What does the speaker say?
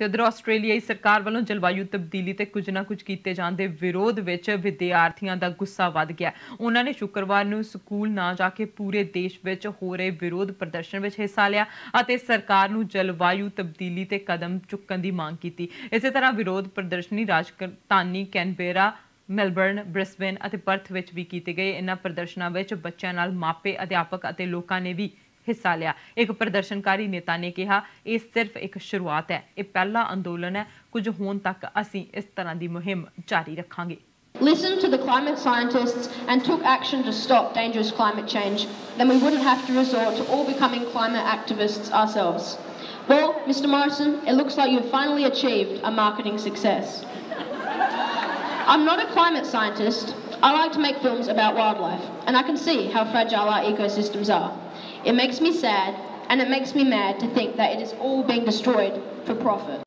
ਤੇ ਉਧਰ ਆਸਟ੍ਰੇਲੀਆਈ ਸਰਕਾਰ ਵੱਲੋਂ ਜਲਵਾਯੂ ਤਬਦੀਲੀ ਤੇ ਕੁਝ ਨਾ ਕੁਝ ਕੀਤੇ ਜਾਣ ਦੇ ਵਿਰੋਧ ਵਿੱਚ ਵਿਦਿਆਰਥੀਆਂ ਦਾ ਗੁੱਸਾ ਵੱਧ ਗਿਆ। ਉਹਨਾਂ ਨੇ ਸ਼ੁੱਕਰਵਾਰ ਨੂੰ ਸਕੂਲ ਨਾ ਜਾ ਕੇ ਪੂਰੇ ਦੇਸ਼ ਵਿੱਚ ਹੋ ਰਹੇ ਵਿਰੋਧ ਪ੍ਰਦਰਸ਼ਨ ਵਿੱਚ ਹਿੱਸਾ ਲਿਆ ਅਤੇ ਸਰਕਾਰ ਨੂੰ ਜਲਵਾਯੂ ਤਬਦੀਲੀ ਤੇ ਕਦਮ ਚੁੱਕਣ ਦੀ ਮੰਗ ਕੀਤੀ। ਇਸੇ ਤਰ੍ਹਾਂ ਵਿਰੋਧ ਪ੍ਰਦਰਸ਼ਨੀ ਰਾਜਧਾਨੀ ਕੈਨਬੇਰਾ, ਮੈਲਬਰਨ, ਬ੍ਰਿਸਬਨ ਅਤੇ ਪਰਥ ਵਿੱਚ ਵੀ ਕੀਤੇ ਗਏ ਇਹਨਾਂ ਪ੍ਰਦਰਸ਼ਨਾਂ ਵਿੱਚ ਬੱਚਿਆਂ ਨਾਲ ਮਾਪੇ, ਅਧਿਆਪਕ ਅਤੇ ਲੋਕਾਂ ਨੇ ਵੀ ਹਿੱਸਾ ਲਿਆ ਇੱਕ ਪ੍ਰਦਰਸ਼ਨਕਾਰੀ ਨੇਤਾ ਨੇ ਕਿਹਾ ਇਹ ਸਿਰਫ ਇੱਕ ਸ਼ੁਰੂਆਤ ਹੈ ਇਹ ਪਹਿਲਾ ਅੰਦੋਲਨ ਹੈ ਕੁਝ ਹੋਣ ਤੱਕ ਅਸੀਂ ਇਸ ਤਰ੍ਹਾਂ ਦੀ ਮੁਹਿੰਮ ਜਾਰੀ ਰੱਖਾਂਗੇ listened to the climate scientists and took action to stop dangerous climate change, then we wouldn't have to resort to all becoming climate activists ourselves. Well, Mr. Morrison, it looks like you've finally achieved a marketing success. I'm not a climate scientist. I like to make films about wildlife, and I can see how fragile our ecosystems are. It makes me sad, and it makes me mad to think that it is all being destroyed for profit.